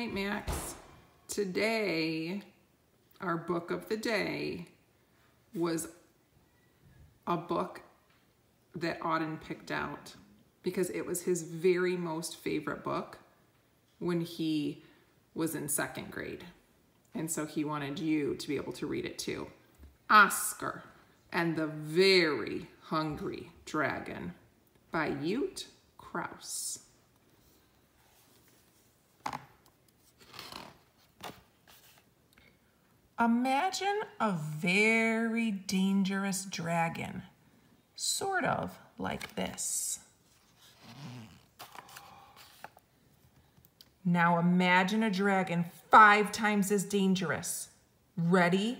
right, Max. Today, our book of the day was a book that Auden picked out because it was his very most favorite book when he was in second grade. And so he wanted you to be able to read it too. Oscar and the Very Hungry Dragon by Ute Krause. Imagine a very dangerous dragon, sort of like this. Now imagine a dragon five times as dangerous. Ready?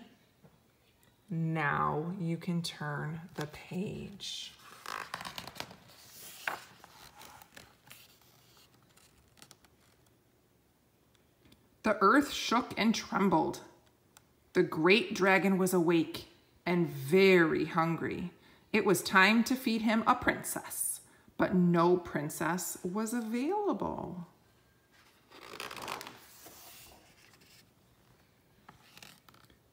Now you can turn the page. The earth shook and trembled. The great dragon was awake and very hungry. It was time to feed him a princess, but no princess was available.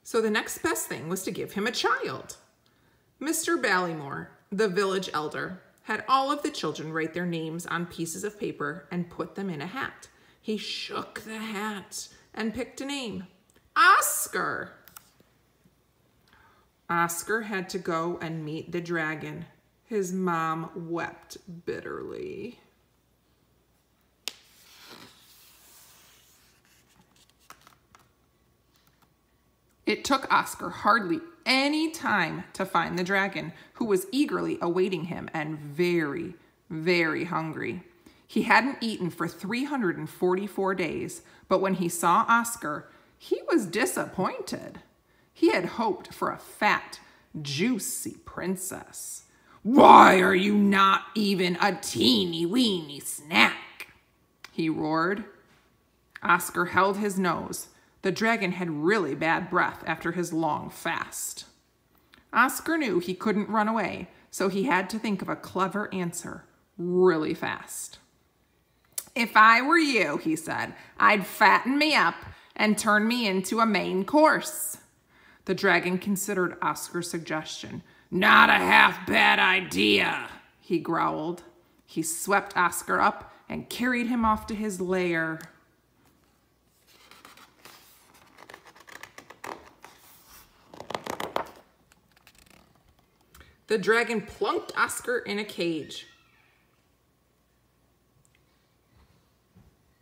So the next best thing was to give him a child. Mr. Ballymore, the village elder, had all of the children write their names on pieces of paper and put them in a hat. He shook the hat and picked a name. Oscar. Oscar had to go and meet the dragon. His mom wept bitterly. It took Oscar hardly any time to find the dragon, who was eagerly awaiting him and very, very hungry. He hadn't eaten for 344 days, but when he saw Oscar, he was disappointed. He had hoped for a fat, juicy princess. Why are you not even a teeny weeny snack? He roared. Oscar held his nose the dragon had really bad breath after his long fast. Oscar knew he couldn't run away, so he had to think of a clever answer really fast. If I were you, he said, I'd fatten me up and turn me into a main course. The dragon considered Oscar's suggestion. Not a half bad idea, he growled. He swept Oscar up and carried him off to his lair. The dragon plunked Oscar in a cage.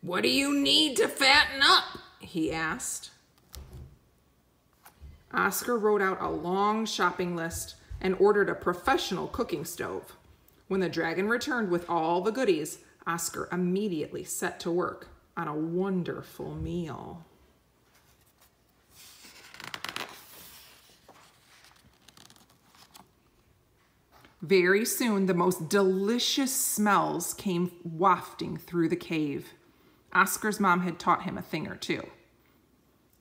What do you need to fatten up? He asked. Oscar wrote out a long shopping list and ordered a professional cooking stove. When the dragon returned with all the goodies, Oscar immediately set to work on a wonderful meal. Very soon, the most delicious smells came wafting through the cave. Oscar's mom had taught him a thing or two.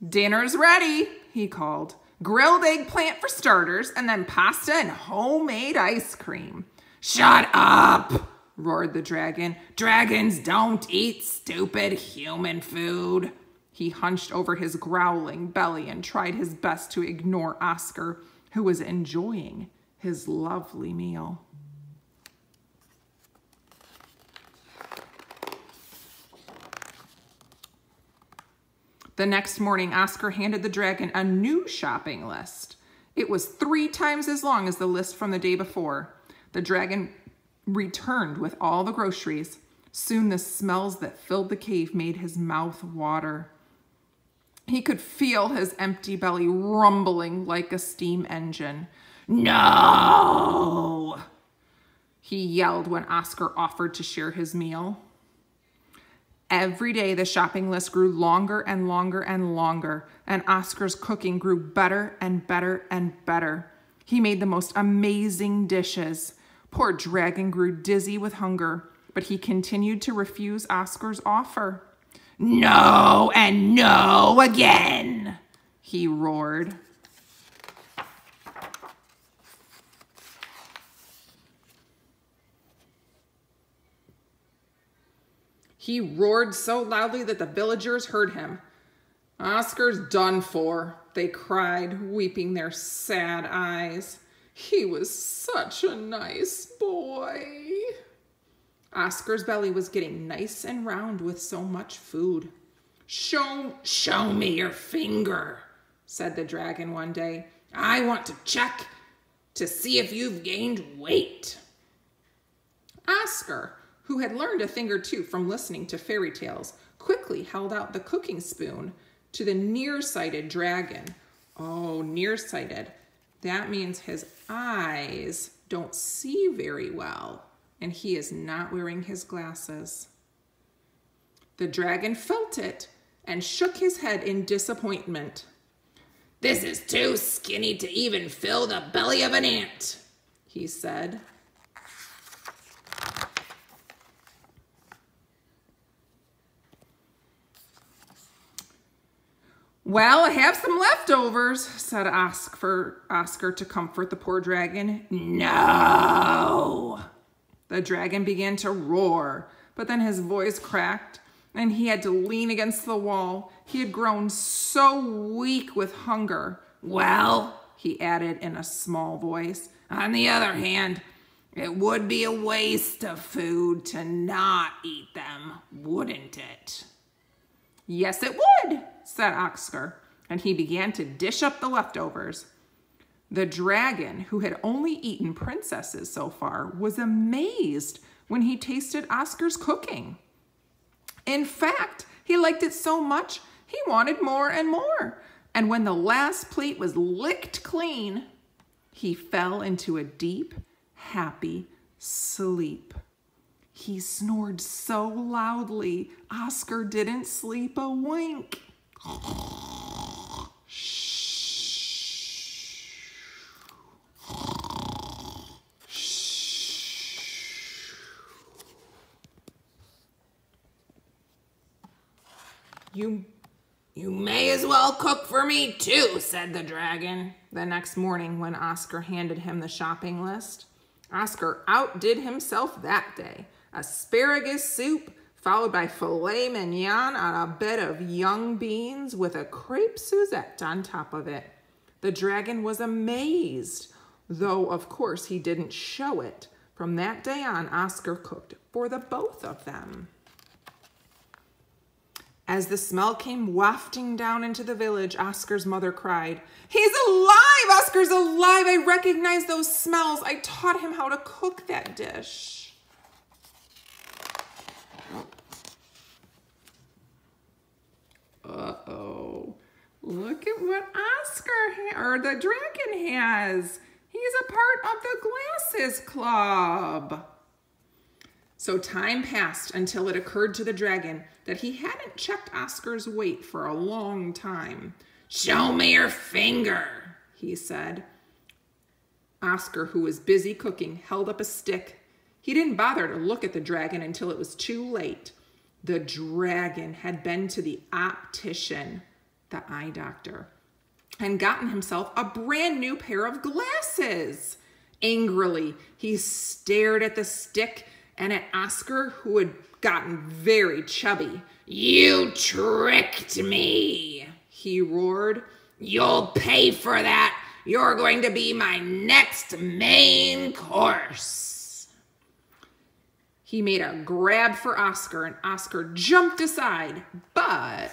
Dinner's ready, he called. Grilled eggplant for starters, and then pasta and homemade ice cream. Shut up, roared the dragon. Dragons don't eat stupid human food. He hunched over his growling belly and tried his best to ignore Oscar, who was enjoying his lovely meal. The next morning, Oscar handed the dragon a new shopping list. It was three times as long as the list from the day before. The dragon returned with all the groceries. Soon the smells that filled the cave made his mouth water. He could feel his empty belly rumbling like a steam engine. No! He yelled when Oscar offered to share his meal. Every day, the shopping list grew longer and longer and longer, and Oscar's cooking grew better and better and better. He made the most amazing dishes. Poor Dragon grew dizzy with hunger, but he continued to refuse Oscar's offer. No and no again, he roared. He roared so loudly that the villagers heard him. Oscar's done for, they cried, weeping their sad eyes. He was such a nice boy. Oscar's belly was getting nice and round with so much food. Show, show me your finger, said the dragon one day. I want to check to see if you've gained weight. Oscar, who had learned a thing or two from listening to fairy tales, quickly held out the cooking spoon to the nearsighted dragon. Oh, nearsighted. That means his eyes don't see very well, and he is not wearing his glasses. The dragon felt it and shook his head in disappointment. This is too skinny to even fill the belly of an ant, he said. Well, I have some leftovers, said Oscar, for Oscar to comfort the poor dragon. No! The dragon began to roar, but then his voice cracked and he had to lean against the wall. He had grown so weak with hunger. Well, he added in a small voice, on the other hand, it would be a waste of food to not eat them, wouldn't it? Yes, it would, said Oscar, and he began to dish up the leftovers. The dragon, who had only eaten princesses so far, was amazed when he tasted Oscar's cooking. In fact, he liked it so much, he wanted more and more. And when the last plate was licked clean, he fell into a deep, happy sleep. He snored so loudly, Oscar didn't sleep a wink. You, you may as well cook for me too, said the dragon. The next morning when Oscar handed him the shopping list, Oscar outdid himself that day. Asparagus soup, followed by filet mignon on a bed of young beans with a crepe Suzette on top of it. The dragon was amazed, though of course he didn't show it. From that day on, Oscar cooked for the both of them. As the smell came wafting down into the village, Oscar's mother cried, He's alive! Oscar's alive! I recognize those smells. I taught him how to cook that dish. Look at what Oscar or the dragon has. He's a part of the Glasses Club. So time passed until it occurred to the dragon that he hadn't checked Oscar's weight for a long time. Show me your finger, he said. Oscar, who was busy cooking, held up a stick. He didn't bother to look at the dragon until it was too late. The dragon had been to the optician, the eye doctor, and gotten himself a brand new pair of glasses. Angrily, he stared at the stick and at Oscar, who had gotten very chubby. You tricked me, he roared. You'll pay for that. You're going to be my next main course. He made a grab for Oscar, and Oscar jumped aside, but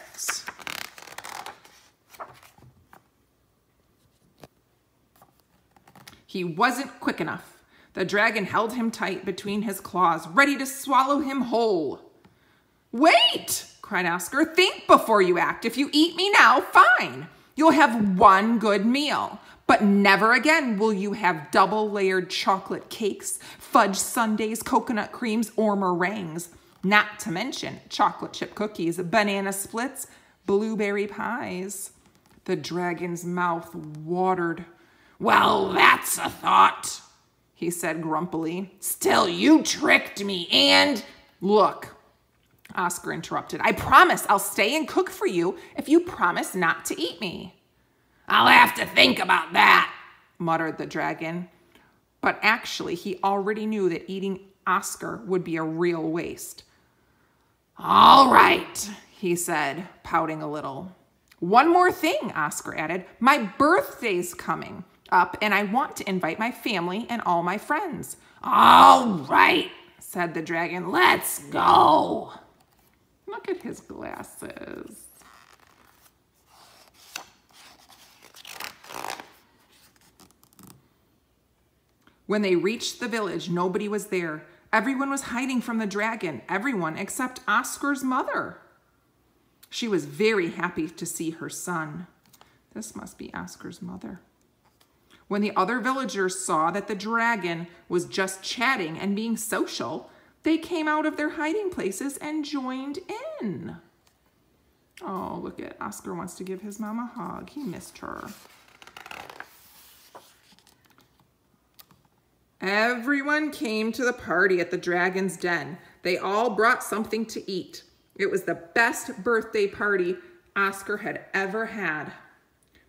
he wasn't quick enough. The dragon held him tight between his claws, ready to swallow him whole. Wait, cried Oscar. Think before you act. If you eat me now, fine. You'll have one good meal. But never again will you have double layered chocolate cakes, fudge sundaes, coconut creams, or meringues. Not to mention chocolate chip cookies, banana splits, blueberry pies. The dragon's mouth watered. Well, that's a thought, he said grumpily. Still, you tricked me and... Look, Oscar interrupted. I promise I'll stay and cook for you if you promise not to eat me. I'll have to think about that, muttered the dragon. But actually, he already knew that eating Oscar would be a real waste. All right, he said, pouting a little. One more thing, Oscar added. My birthday's coming up, and I want to invite my family and all my friends. All right, said the dragon. Let's go. Look at his glasses. When they reached the village, nobody was there. Everyone was hiding from the dragon, everyone except Oscar's mother. She was very happy to see her son. This must be Oscar's mother. When the other villagers saw that the dragon was just chatting and being social, they came out of their hiding places and joined in. Oh, look at Oscar wants to give his mom a hug. He missed her. Everyone came to the party at the dragon's den. They all brought something to eat. It was the best birthday party Oscar had ever had.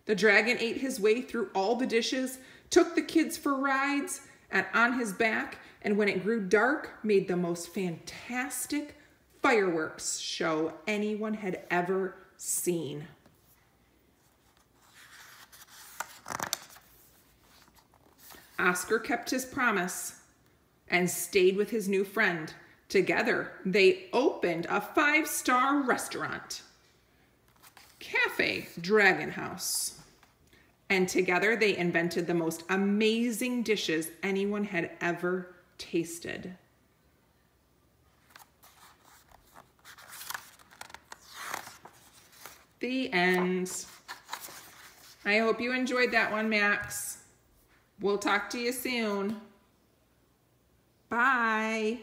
The dragon ate his way through all the dishes, took the kids for rides and on his back, and when it grew dark, made the most fantastic fireworks show anyone had ever seen. Oscar kept his promise and stayed with his new friend. Together, they opened a five star restaurant, Cafe Dragon House. And together, they invented the most amazing dishes anyone had ever tasted. The end. I hope you enjoyed that one, Max. We'll talk to you soon. Bye.